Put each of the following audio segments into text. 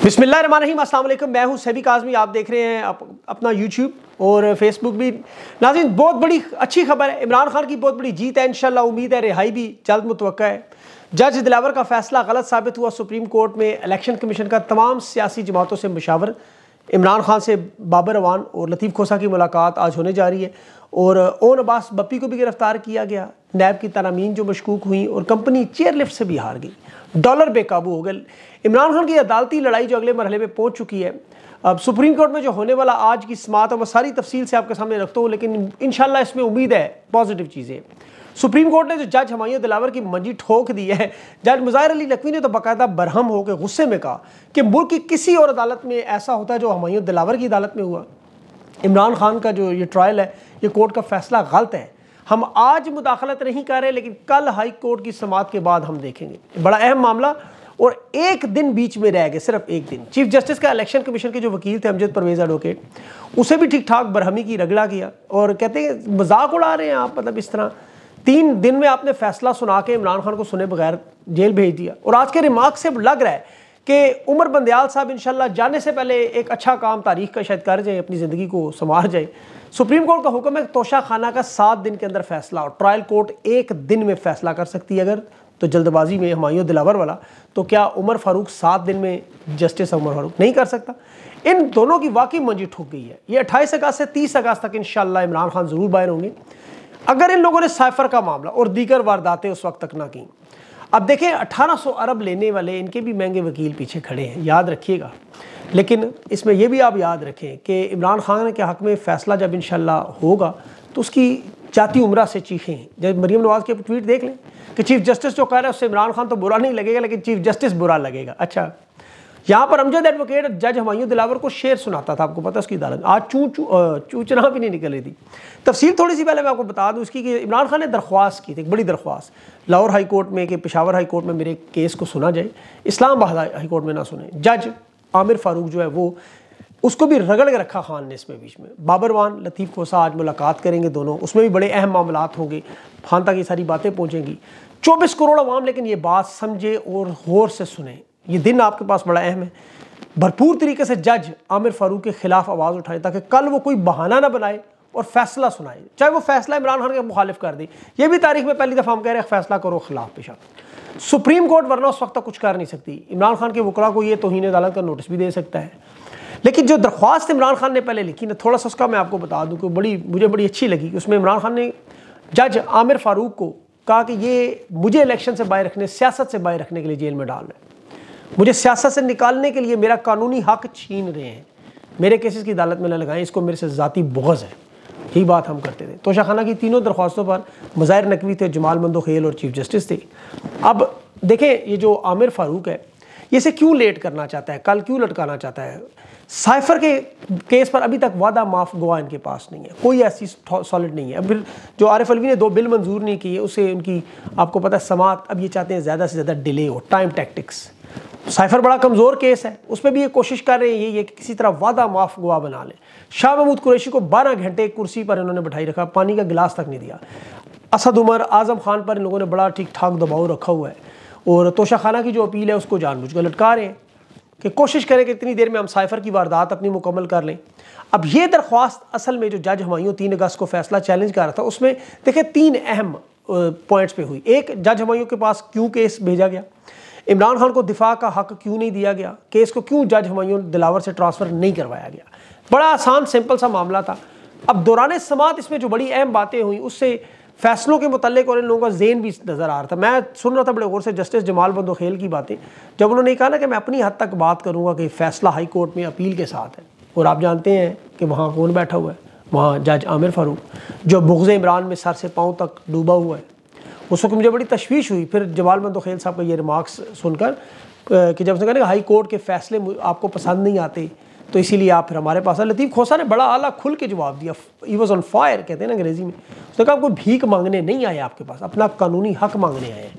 अस्सलाम वालेकुम मैं हूँ सभी काजमी आप देख रहे हैं अप, अपना यूट्यूब और फेसबुक भी। नाजिन बहुत बड़ी अच्छी खबर है। इमरान खान की बहुत बड़ी जीत है इंशाल्लाह उम्मीद है रिहाई भी जल्द मुतव है। जज दिलावर का फैसला गलत साबित हुआ। सुप्रीम कोर्ट में इलेक्शन कमीशन का तमाम सियासी जमातों से मुशावर। इमरान खान से बाबर अवान और लतीफ़ खोसा की मुलाकात आज होने जा रही है और ओन अब्बास बप्पी को भी गिरफ़्तार किया गया। नैब की तनामीन जो मशकूक हुई और कंपनी चेयर लिफ्ट से भी हार गई। डॉलर बेकाबू हो गए। इमरान खान की अदालती लड़ाई जो अगले मरहले में पहुँच चुकी है। अब सुप्रीम कोर्ट में जो होने वाला आज की समात है मैं सारी तफसील से आपके सामने रखता हूँ, लेकिन इन इसमें उम्मीद है, पॉजिटिव चीज़ें। सुप्रीम कोर्ट ने जो जज हमायूं दिलावर की मंजी ठोक दी है जज मुजाहिर अली नकवी ने तो बाकायदा बरहम होकर गुस्से में कहा कि मुल्क की किसी और अदालत में ऐसा होता है जो हमायूं दिलावर की अदालत में हुआ। इमरान खान का जो ये ट्रायल है, ये कोर्ट का फैसला गलत है। हम आज मुदाखलत नहीं कर रहे, लेकिन कल हाई कोर्ट की समात के बाद हम देखेंगे। बड़ा अहम मामला, और एक दिन बीच में रह गए, सिर्फ़ एक दिन। चीफ जस्टिस का इलेक्शन कमीशन के जो वकील थे, अमजद परवेज एडवोकेट, उसे भी ठीक ठाक बरहमी की रगड़ा किया, और कहते हैं, मज़ाक उड़ा रहे हैं आप मतलब इस तरह। तीन दिन में आपने फैसला सुना के इमरान खान को सुने बगैर जेल भेज दिया। और आज के रिमार्क से लग रहा है कि उमर बंदयाल साहब, इंशाल्लाह, जाने से पहले एक अच्छा काम, तारीख का शायद कर जाए, अपनी ज़िंदगी को संवार जाए। सुप्रीम कोर्ट का हुक्म है तोशा खाना का सात दिन के अंदर फैसला और ट्रायल कोर्ट एक दिन में फैसला कर सकती है अगर तो जल्दबाजी में हमायूं दिलावर वाला तो क्या उमर फारूक सात दिन में जस्टिस उमर फारूक नहीं कर सकता? इन दोनों की वाकई मंजी ठुक गई है। ये अट्ठाईस अगस्त से तीस अगस्त तक इन इमरान खान ज़रूर बाहर होंगे। अगर इन लोगों ने साइफर का मामला और दीगर वारदातें उस वक्त तक ना की। अब देखें 1800 अरब लेने वाले, इनके भी महँगे वकील पीछे खड़े हैं। याद रखिएगा लेकिन इसमें यह भी आप याद रखें कि इमरान खान के हक में फ़ैसला जब इन होगा तो उसकी जाती उम्र से चीखें। जब मरीम नवाज़ के ट्वीट देख लें कि चीफ जस्टिस जो कह रहा है, उससे इमरान खान तो बुरा नहीं लगेगा, लेकिन चीफ जस्टिस बुरा लगेगा। अच्छा यहाँ पर अमजद एडवोकेट जज हमायूं दिलावर को शेर सुनाता था, आपको पता उसकी अदालत। आज चू चू चूचना भी नहीं निकल रही थी। तफसील थोड़ी सी पहले मैं आपको बता दूँ उसकी कि इमरान खान ने दरख्वास्त की थी, एक बड़ी दरख्वास्त। लाहौर हाई कोर्ट में कि पेशावर हाई कोर्ट में मेरे केस को सुना जाए, इस्लामाबाद हाई कोर्ट में ना सुने। जज आमिर फारूक जो है वो, उसको भी रगड़ के रखा खान ने इसमें बीच में। बाबरवान लतीफ़ खोसा आज मुलाकात करेंगे दोनों। उसमें भी बड़े अहम मामला होंगे। खान तक ये सारी बातें पहुँचेंगी। चौबीस करोड़ अवाम लेकिन ये बात समझे और गौर से सुने। ये दिन आपके पास बड़ा अहम है। भरपूर तरीके से जज आमिर फारूक के खिलाफ आवाज़ उठाए ताकि कल वो कोई बहाना ना बनाए और फैसला सुनाए। चाहे वो फैसला इमरान खान के मुखालिफ कर दे। ये भी तारीख में पहली दफ़ा हम कह रहे हैं, फैसला करो खिलाफ पेशा सुप्रीम कोर्ट वरना उस वक्त तक कुछ कर नहीं सकती। इमरान खान के वकला को ये तोहन अदालत का नोटिस भी दे सकता है। लेकिन जो दरख्वास्त इमरान खान ने पहले लिखी ना, थोड़ा सा उसका मैं आपको बता दूँ कि बड़ी, मुझे बड़ी अच्छी लगी कि उसमें इमरान खान ने जज आमिर फारूक को कहा कि ये मुझे इलेक्शन से बाहर रखने, सियासत से बाहर रखने के लिए जेल में डाल रहे हैं। मुझे सियासत से निकालने के लिए मेरा कानूनी हक छीन रहे हैं। मेरे केसेस की अदालत में न लगाएँ, इसको मेरे से ज़ाती बोगज़ है। यही बात हम करते थे। तोशा खाना की तीनों दरख्वास्तों पर मज़ाहिर नकवी थे, जमाल मंदो खेल और चीफ जस्टिस थे। अब देखें, ये जो आमिर फारूक है, ये इसे क्यों लेट करना चाहता है? कल क्यों लटकाना चाहता है? साइफर के केस पर अभी तक वादा माफ़ गवाह इनके पास नहीं है। कोई ऐसी सॉलिड नहीं है। अब फिर जो आरिफ अलवी ने दो बिल मंजूर नहीं किए, उसे उनकी, आपको पता है, समात, अब ये चाहते हैं ज़्यादा से ज़्यादा डिले हो, टाइम टैक्टिक्स। साइफर बड़ा कमज़ोर केस है उस पर भी ये कोशिश कर रहे हैं ये, ये कि किसी तरह वादा माफ़ गवाह बना लें। शाह महमूद कुरैशी को 12 घंटे कुर्सी पर इन्होंने बैठाई रखा पानी का गिलास तक नहीं दिया। असद उमर आज़म खान पर इन लोगों ने बड़ा ठीक ठाक दबाव रखा हुआ है और तोशा खाना की जो अपील है उसको जानबूझ कर लटका रहे हैं कि कोशिश करें कि इतनी देर में हम साइफर की वारदात अपनी मुकम्मल कर लें। अब ये दरख्वास्त असल में जो जज हमायूं तीन अगस्त को फैसला चैलेंज कर रहा था उसमें देखिए तीन अहम पॉइंट्स पे हुई। एक जज हमायूं के पास क्यों केस भेजा गया? इमरान खान को दिफा का हक क्यों नहीं दिया गया? केस को क्यों जज हमायूं दिलावर से ट्रांसफ़र नहीं करवाया गया? बड़ा आसान सिंपल सा मामला था। अब दौरान समात इसमें जो बड़ी अहम बातें हुई, उससे फैसलों के मतलब और इन लोगों का जेन भी नज़र आ रहा था। मैं सुन रहा था बड़े गौर से जस्टिस जमाल बंदो खेल की बातें, जब उन्होंने कहा ना कि मैं अपनी हद तक बात करूँगा कि फ़ैसला हाई कोर्ट में अपील के साथ है। और आप जानते हैं कि वहाँ कौन बैठा हुआ है? वहाँ जज आमिर फारूक, जो बुगज़ इमरान में सर से पाँव तक डूबा हुआ है। उस वक्त मुझे बड़ी तशवीश हुई। फिर जमाल बंदो खेल साहब का ये रिमार्क्स सुनकर कि जब उसने कहा हाई कोर्ट के फैसले आपको पसंद नहीं आते तो इसीलिए आप फिर हमारे पास आए। लतीफ़ खोसा ने बड़ा आला खुल के जवाब दिया। ई वॉज़ ऑन फायर कहते हैं ना अंग्रेज़ी में। उसने कहा, कोई भीख मांगने नहीं आए आपके पास, अपना कानूनी हक मांगने आए हैं।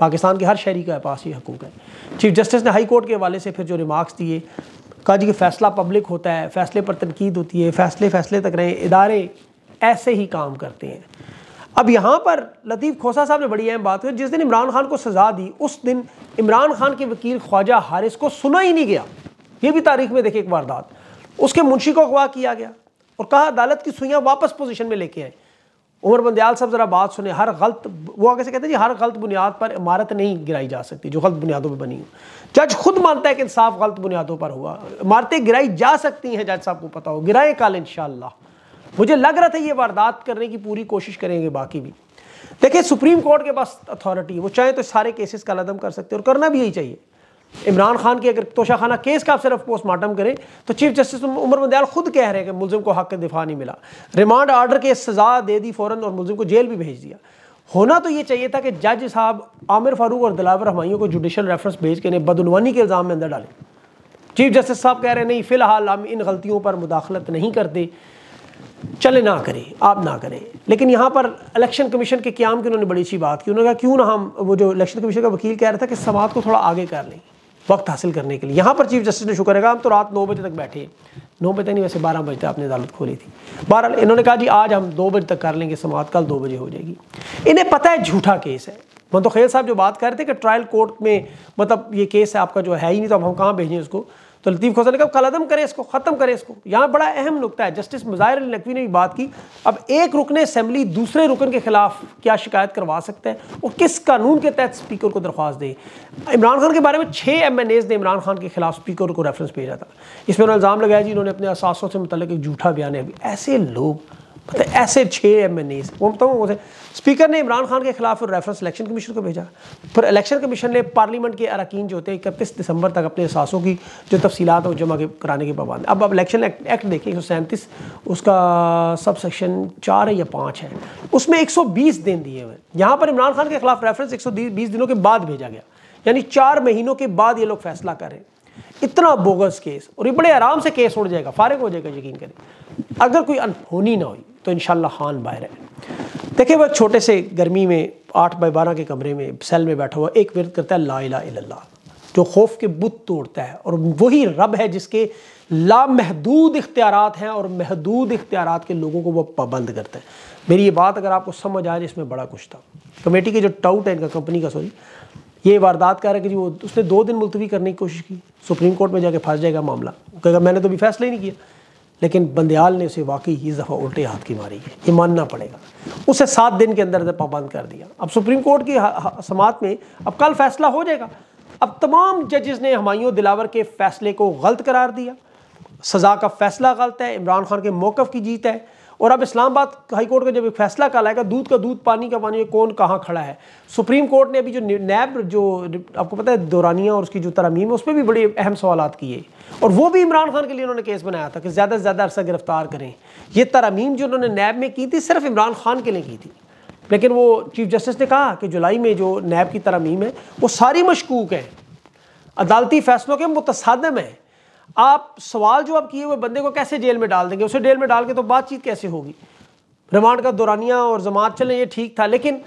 पाकिस्तान के हर शहरी के पास ये हकूक है। चीफ जस्टिस ने हाई कोर्ट के हवाले से फिर जो रिमार्क्स दिए, कहा जी कि फ़ैसला पब्लिक होता है, फ़ैसले पर तनकीद होती है, फ़ैसले फ़ैसले तक रहे, इदारे ऐसे ही काम करते हैं। अब यहाँ पर लतीफ़ खोसा साहब ने बड़ी अहम बात हुई जिस दिन इमरान खान को सज़ा दी, उस दिन इमरान खान के वकील ख्वाजा हारिस को सुना ही नहीं गया। ये भी तारीख में देखे एक वारदात उसके मुंशी को अगवा किया गया और कहा, अदालत की सुइयाँ वापस पोजीशन में लेके आए। उमर बंदयाल साहब ज़रा बात सुने। हर गलत, वो आगे से कहते हैं जी, हर गलत बुनियाद पर इमारत नहीं गिराई जा सकती, जो गलत बुनियादों पर बनी हो। जज खुद मानता है कि इंसाफ गलत बुनियादों पर हुआ। इमारतें गिराई जा सकती हैं, जज साहब को पता हो। गिराए कल इन मुझे लग रहा था ये वारदात करने की पूरी कोशिश करेंगे, बाकी भी। देखिए, सुप्रीम कोर्ट के पास अथॉरिटी है वो चाहे तो सारे केसेस का लदम कर सकते हैं और करना भी यही चाहिए। इमरान खान की अगर तोशाखाना केस का आप सिर्फ़ पोस्टमार्टम करें तो चीफ जस्टिस उमर मंदयाल खुद कह रहे हैं कि मुलजिम को हक का दिफा नहीं मिला। रिमांड आर्डर के सज़ा दे दी फ़ौरन और मुलजिम को जेल भी भेज दिया। होना तो ये चाहिए था कि जज साहब आमिर फारूक और दिलावर हमायों को जुडिशल रेफरेंस भेज के बदनवानी के इल्ज़ाम में अंदर डालें। चीफ जस्टिस साहब कह रहे हैं, नहीं, फ़िलहाल हम इन गलतियों पर मुदाखलत नहीं करते। चले ना करें, आप ना करें। लेकिन यहाँ पर इलेक्शन कमीशन के क्याम की उन्होंने बड़ी अच्छी बात की। उन्होंने कहा, क्यों ना हम वो जो इलेक्शन कमीशन का वकील कह रहा था कि समाज को थोड़ा आगे कर लें, वक्त हासिल करने के लिए। यहाँ पर चीफ जस्टिस ने शुक्र है हम तो रात नौ बजे तक बैठे नौ बजे नहीं, वैसे बारह बजे तक आपने अदालत खोली थी। बारह इन्होंने कहा, जी, आज हम दो बजे तक कर लेंगे समात कल दो बजे हो जाएगी। इन्हें पता है झूठा केस है। तो खेल साहब जो बात कर रहे थे कि ट्रायल कोर्ट में मतलब ये केस है आपका जो है ही नहीं तो अब हम कहाँ भेजें उसको? तो लतीफ़ खोसा ने कहा कलदम करें इसको, ख़त्म करें इसको। यहाँ बड़ा अहम नुकता है। जस्टिस मुजाहिर नकवी ने भी बात की, अब एक रुकन असम्बली दूसरे रुकन के खिलाफ क्या शिकायत करवा सकते हैं और किस कानून के तहत स्पीकर को दरख्वास्त दे? इमरान खान के बारे में छः एम एन एज ने इमरान खान के खिलाफ स्पीकर को रेफरेंस भेजा था। इसमें उन्होंने इल्ज़ाम लगाया जी, इन्होंने अपने असासों से मुतल एक झूठा बयान है। ऐसे लोग मतलब ऐसे छः एम एन एज वो बताऊँ उसे स्पीकर ने इमरान खान के खिलाफ रेफरेंस इलेक्शन कमीशन को भेजा। फिर इलेक्शन कमीशन ने पार्लियामेंट के अरकान जो होते हैं इकतीस दिसंबर तक अपने एहसासों की जो तफसीत वो जमा कराने के पाबंद अब अब इलेक्शन एक्ट एक्ट देखें, एक सौ सैंतीस, उसका सब सेक्शन चार है या पाँच है। उसमें एक सौ बीस दिन दिए हुए यहाँ पर इमरान खान के खिलाफ रेफरेंस एक सौ बीस दिनों के बाद भेजा गया। यानी चार महीनों के बाद ये लोग फैसला करें इतना बोगस केस, और ये बड़े आराम से केस उड़ जाएगा, फारिग हो जाएगा, यकीन करें। अगर कोई अनहोनी ना हुई तो इन खान बाहर है। देखिए, वह छोटे से गर्मी में, आठ बाई बारह के कमरे में, सेल में बैठा हुआ, एक विरत करता है, ला इला जो खौफ के बुत तोड़ता है, और वही रब है जिसके लामहदूद इख्तियार हैं, और महदूद इख्तियार के लोगों को वह पाबंद करता है। मेरी ये बात अगर आपको समझ आ आए, इसमें बड़ा कुछ था। कमेटी के जो टाउट है इनका कंपनी का सॉरी ये वारदात कर रहा है कि जी वो, उसने दो दिन मुलतवी करने की कोशिश की, सुप्रीम कोर्ट में जाके फंस जाएगा मामला। कहेगा, मैंने तो अभी फैसला ही नहीं किया। लेकिन बंदयाल ने उसे वाकई इस दफ़ा उल्टे हाथ की मारी है। ये मानना पड़ेगा। उसे सात दिन के अंदर अंदर पाबंद कर दिया। अब सुप्रीम कोर्ट की समात में अब कल फैसला हो जाएगा। अब तमाम जजेस ने हमायूं दिलावर के फैसले को गलत करार दिया। सज़ा का फैसला गलत है। इमरान खान के मौक़ की जीत है। और अब इस्लामाबाद हाई कोर्ट का जब फैसला कल आएगा, दूध का दूध, पानी का पानी, कौन कहाँ खड़ा है? सुप्रीम कोर्ट ने अभी जो नैब जो आपको पता है, दौरानिया और उसकी जो तरमीम है उस पर भी बड़े अहम सवाल किए। और वो भी इमरान खान के लिए उन्होंने केस बनाया था कि ज़्यादा से ज़्यादा अरसा गिरफ़्तार करें। ये तरमीम जो उन्होंने नैब में की थी, सिर्फ़ इमरान खान के लिए की थी। लेकिन वो चीफ जस्टिस ने कहा कि जुलाई में जो नैब की तरमीम है, वो सारी मशकूक है। अदालती फैसलों के मुतसादम है। आप सवाल जो आप किए हुए बंदे को कैसे जेल में डाल देंगे? उसे जेल में डाल के तो बातचीत कैसे होगी? रिमांड का दौरानिया और जमात चलें, ये ठीक था, लेकिन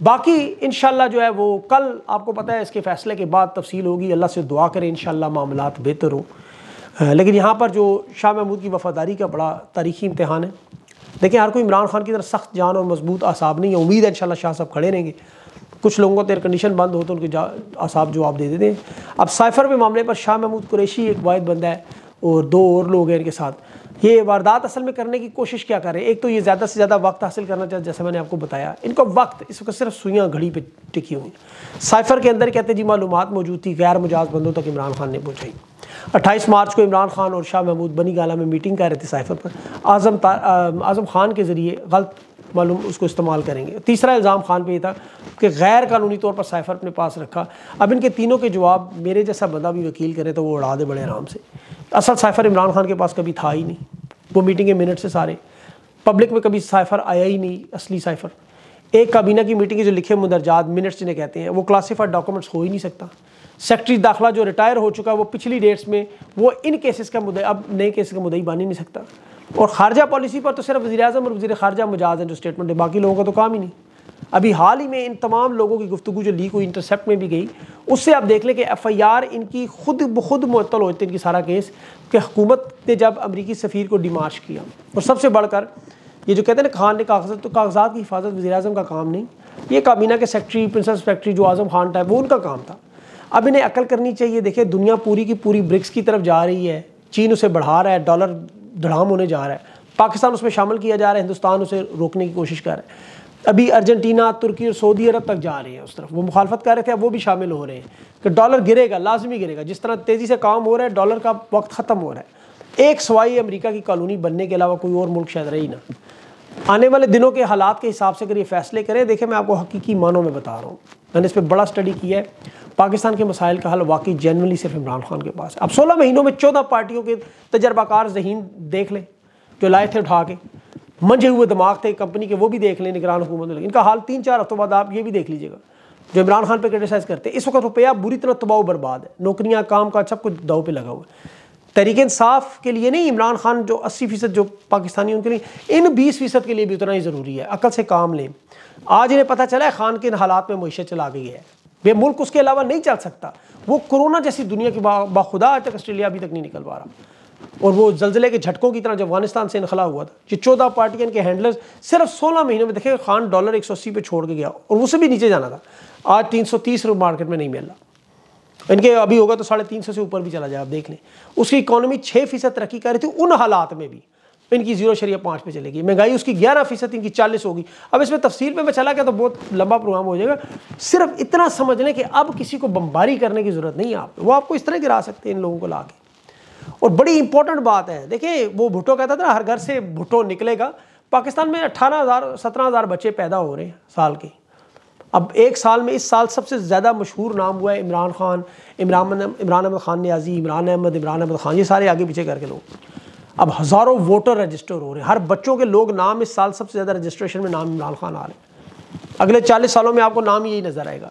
बाकी इन जो है वो कल, आपको पता है इसके फैसले के बाद तफसील होगी। अल्लाह से दुआ करें इन मामला बेहतर हों। लेकिन यहाँ पर जो शाह महमूद की वफादारी का बड़ा तारीखी इम्तहान है। देखिए, हर कोई इमरान खान की तरह सख्त जान और मज़बूत आसाब नहीं है। उम्मीद है इन शाह साहब खड़े रहेंगे। कुछ लोगों को तो एयर कंडीशन बंद हो तो उनके आसाब जवाब दे देते हैं। अब साइफर के मामले पर शाह महमूद कुरैशी एक वायद बंदा है और दो और लोग हैं इनके साथ। ये वारदात असल में करने की कोशिश क्या करें? एक तो ये ज़्यादा से ज़्यादा वक्त हासिल करना चाहिए, जैसे मैंने आपको बताया। इनको वक्त, इस वक्त सिर्फ़ सुइयाँ घड़ी पे टिकी हुई। साइफर के अंदर कहते जी मालूम मौजूद थी, गैर मुजाज बंदों तक इमरान खान ने पहुँचाई। अट्ठाईस मार्च को इमरान खान और शाह महमूद बनी गाला में मीटिंग कर रहे थे साइफर पर। आज़म आज़म खान के ज़रिए गलत मालूम उसको इस्तेमाल करेंगे। तीसरा इल्ज़ाम खान पे ये था कि गैर कानूनी तौर पर साइफर अपने पास रखा। अब इनके तीनों के जवाब मेरे जैसा बंदा भी वकील करे तो वो उड़ा दे बड़े आराम से। असल साइफर इमरान खान के पास कभी था ही नहीं। वो मीटिंग के मिनट से सारे। पब्लिक में कभी साइफर आया ही नहीं, असली साइफर एक काबीना की मीटिंग के जो लिखे मुदरजात मिनट्स जिन्हें कहते हैं, वो क्लासीफाइड डॉक्यूमेंट्स हो ही नहीं सकता। सेक्रेटरी दाखिला जो रिटायर हो चुका है, वो पिछली डेट्स में वो इन केसेस का मुद्दा अब नए केसेस का मुद्दा बन ही नहीं सकता। और खारजा पॉलिसी पर तो सिर्फ़ वजी अजम और वजी खारजा मुजाज हैं जो स्टेटमेंट है बाकी लोगों का तो काम ही नहीं। अभी हाल ही में इन तमाम लोगों की गुफ्तु जो लीक हुई इंटरसेप्ट में भी गई, उससे आप देख लें कि एफ़ आई आर इनकी खुद ब खुद मुतल होते इनकी सारा केस कि हुकूमत ने जब अमरीकी सफ़ीर को डिमार्च किया। और सबसे बढ़कर, ये जो कहते हैं ना, खान ने कागजात तो कागजात की हिफाजत वजी अजम का काम नहीं। ये काबीना के सेक्रेटरी प्रिंसिपल सेक्रेटरी जो आज़म खान टाइप वो उनका काम था। अब इन्हें अकल करनी चाहिए, देखिए दुनिया पूरी की पूरी ब्रिक्स की तरफ़ जा रही है, चीन उसे बढ़ा रहा है, डॉलर धड़ाम होने जा रहा है। पाकिस्तान उसमें शामिल किया जा रहा है, हिंदुस्तान उसे रोकने की कोशिश कर रहा है। अभी अर्जेंटीना, तुर्की और सऊदी अरब तक जा रहे हैं उस तरफ़। वो मुखालफत कर रहे थे, अब वो भी शामिल हो रहे हैं कि डॉलर गिरेगा, लाजमी गिरेगा। जिस तरह तेज़ी से काम हो रहा है, डॉलर का वक्त ख़त्म हो रहा है। एक सवाई अमरीका की कॉलोनी बनने के अलावा कोई और मुल्क शायद रही ना। आने वाले दिनों के हालात के हिसाब से अगर ये फैसले करें, देखें, मैं आपको हकीकी मानों में बता रहा हूँ। मैंने इस पर बड़ा स्टडी किया है। पाकिस्तान के मसाइल का हल वाकई जनरली सिर्फ़ इमरान खान के पास है। अब सोलह महीनों में चौदह पार्टियों के तजर्बाकार जहीन देख लें, जो लाए थे उठा के, मंझे हुए दिमाग थे कंपनी के, वो भी देख लें, निगरान हुकूमत में इनका हाल तीन चार हफ्तों बाद आप ये भी देख लीजिएगा, जो इमरान खान पर क्रिटिसाइज करते हैं। इस वक्त रुपया बुरी तरह तबाह बर्बाद है। नौकरियाँ काम का सब कुछ दाव पे लगा हुआ है। तहरीक इंसाफ के लिए नहीं, इमरान खान जो अस्सी फ़ीसद जो पाकिस्तानी उनके लिए, इन बीस फ़ीसद के लिए भी उतना ही ज़रूरी है। अकल से काम लें। आज इन्हें पता चला है खान के इन हालात में मीशत चला गई है। वे मुल्क उसके अलावा नहीं चल सकता। वो कोरोना जैसी दुनिया की बाखुदा आज तक ऑस्ट्रेलिया अभी तक नहीं निकल पा रहा। और वो जलजिले के झटकों की तरह जब अफ़गानिस्तान से इनखला हुआ था जो चौदह पार्टियाँ के हैंडलर्स सिर्फ़ सोलह महीनों में देखे, खान डॉलर एक सौ अस्सी पे छोड़ के गया और उसे भी नीचे जाना था। आज तीन सौ तीस मार्केट में नहीं मिल रहा। इनके अभी होगा तो साढ़े तीन सौ से ऊपर भी चला जाए, आप देख लें। उसकी इकोनॉमी छः फ़ीसद तरक्की कर रही थी उन हालात में भी। इनकी ज़ीरो शरिया पाँच पे चलेगी। महँगाई उसकी ग्यारह फ़ीसद, इनकी चालीस होगी। अब इसमें तफसील में मैं चला गया तो बहुत लंबा प्रोग्राम हो जाएगा। सिर्फ़ इतना समझ लें कि अब किसी को बम्बारी करने की ज़रूरत नहीं है आप वो आपको इस तरह गिरा सकते हैं इन लोगों को ला के और बड़ी इंपॉर्टेंट बात है, देखिए, वो भुट्टो कहता था हर घर से भुट्टो निकलेगा। पाकिस्तान में अट्ठारह हज़ार, सत्रह हज़ार बच्चे पैदा हो रहे हैं साल के। अब एक साल में इस साल सबसे ज़्यादा मशहूर नाम हुआ है इमरान खान, इमरान इमरान अहमद खान न्याजी, इमरान अहमद इमरान अहमद खान, ये सारे आगे पीछे करके लोग। अब हज़ारों वोटर रजिस्टर हो रहे हैं। हर बच्चों के लोग नाम इस साल सबसे ज़्यादा रजिस्ट्रेशन में नाम इमरान खान आ रहे हैं। अगले चालीस सालों में आपको नाम यही नज़र आएगा।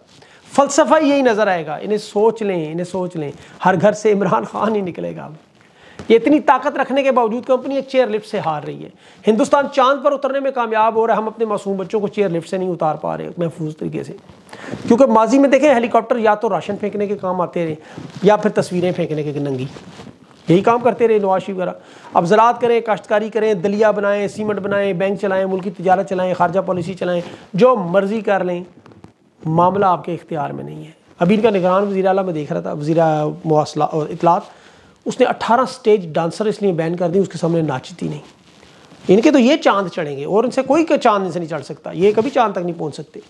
फ़लसफ़ा यही नज़र आएगा। इन्हें सोच लें, इन्हें सोच लें। हर घर से इमरान खान ही निकलेगा। अब ये इतनी ताकत रखने के बावजूद कंपनी एक चेयर लिफ्ट से हार रही है। हिंदुस्तान चाँद पर उतरने में कामयाब हो रहा है हम अपने मासूम बच्चों को चेयर लिफ्ट से नहीं उतार पा रहे महफूज तरीके से। क्योंकि माजी में देखें हेलीकॉप्टर या तो राशन फेंकने के काम आते रहे, या फिर तस्वीरें फेंकने के नंगी। यही काम करते रहे नवाज़ शरीफ वगैरह। अब ज़रात करें, काश्तकारी करें, दलिया बनाएँ, सीमेंट बनाएँ, बैंक चलाएँ, मुल्क तजारत चलाएँ, खारजा पॉलिसी चलाएँ, जो मर्ज़ी कर लें, मामला आपके इख्तियार में नहीं है। अभी इनका निगरान वजी अला में देख रहा था वजी मवासला इतलात। उसने 18 स्टेज डांसर इसलिए बैन कर दी, उसके सामने नाचती नहीं। इनके तो ये चाँद चढ़ेंगे, और इनसे कोई चाँद इनसे नहीं चढ़ सकता, ये कभी चाँद तक नहीं पहुँच सकते।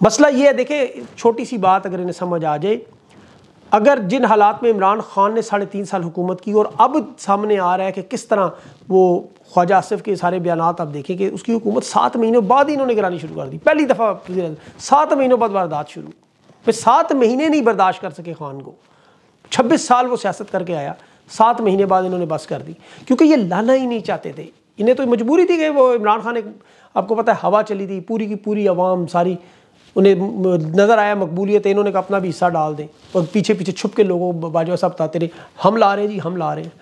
मसला ये है, देखे, छोटी सी बात अगर इन्हें समझ आ जाए, अगर जिन हालात में इमरान खान ने साढ़े तीन साल हुकूमत की, और अब सामने आ रहा है कि किस तरह वो ख्वाजा आसिफ के सारे बयान आप देखें कि उसकी हुकूमत सात महीनों बाद ही इन्होंने गिरानी शुरू कर दी। पहली दफ़ा सात महीनों बाद वारदात शुरू। फिर सात महीने नहीं बर्दाश्त कर सके खान को। छब्बीस साल वो सियासत करके आया, सात महीने बाद इन्होंने बस कर दी। क्योंकि ये लाना ही नहीं चाहते थे। इन्हें तो मजबूरी थी कि वो इमरान खान एक आपको पता है, हवा चली थी, पूरी की पूरी आवाम, सारी उन्हें नज़र आया, मकबूलियत इन्होंने अपना भी हिस्सा डाल दें। और पीछे पीछे छुप के लोगों बाजवा साहब बताते रहे, हम ला रहे हैं जी, हम ला रहे हैं।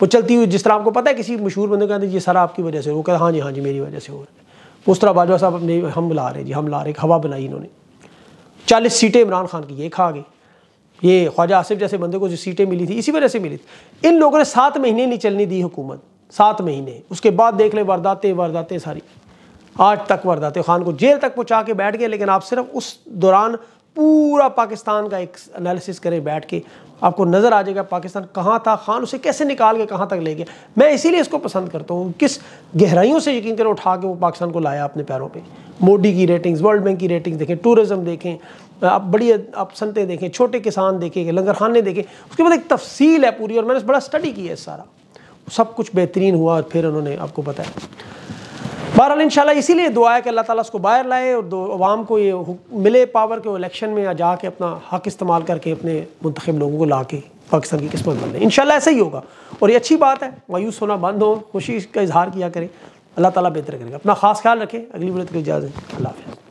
वो चलती हुई, जिस तरह आपको पता है, किसी मशहूर बंदे कहते ये सारा आपकी वजह से वो कहते हाँ जी हाँ जी, मेरी वजह से हो रहा है। उस तरह बाजवा साहब हम ला रहे जी, हम ला रहे हवा बनाई इन्होंने। चालीस सीटें इमरान खान की ये खा गई ये ख्वाजा आसिफ जैसे बंदे को जो सीटें मिली थी, इसी वजह से मिली थी। इन लोगों ने सात महीने नहीं चलनी दी हुकूमत, सात महीने। उसके बाद देख ले वारदातें वारदातें सारी। आज तक वारदातें, खान को जेल तक पहुँचा के बैठ गए, लेकिन आप सिर्फ़ उस दौरान पूरा पाकिस्तान का एक एनालिसिस करें बैठ के। आपको नज़र आ जाएगा पाकिस्तान कहाँ था, खान उसे कैसे निकाल के कहाँ तक ले गया मैं इसीलिए इसको पसंद करता हूँ, किस गहराइयों से यकीन करें उठा के वो पाकिस्तान को लाया अपने पैरों पे। मोदी की रेटिंग्स वर्ल्ड बैंक की रेटिंग्स देखें टूरिज़्म देखें आप बड़ी आप सनतें देखें, छोटे किसान देखें लंगर खाने देखें, उसके बाद एक तफसील है पूरी और मैंने बड़ा स्टडी किया है सारा। सब कुछ बेहतरीन हुआ और फिर उन्होंने आपको बताया। बहरहाल इंशाल्लाह इसीलिए दुआ है कि अल्लाह ताला उसको बाहर लाए और दो अवाम को ये मिले पावर के इलेक्शन में जाके अपना हक इस्तेमाल करके अपने मुंतब लोगों को ला के पाकिस्तान की किस्मत इन इंशाल्लाह ऐसा ही होगा। और ये अच्छी बात है, मायूस होना बंद हो, खुशी का इजहार किया करें। अल्लाह ताला बेहतर करेगा। अपना खास ख्याल रखें। अगली वीडियो तक इजाज़त अल्लाह हाफ़